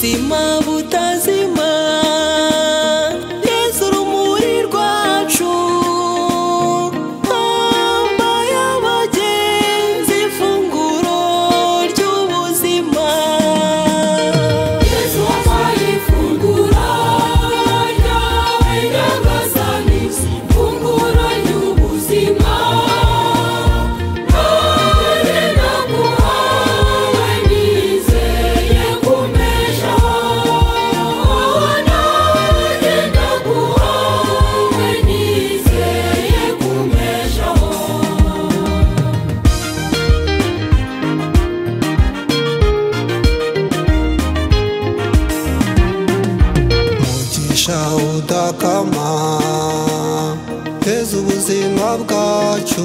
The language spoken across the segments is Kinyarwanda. si mabuta heza ubuzima bwacu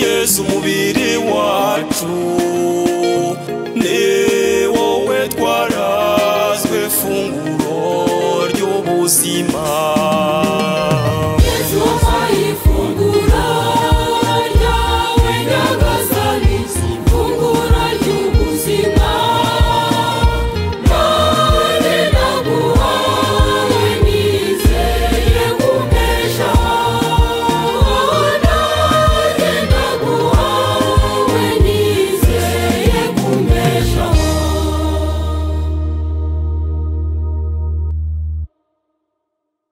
Yesu mubiri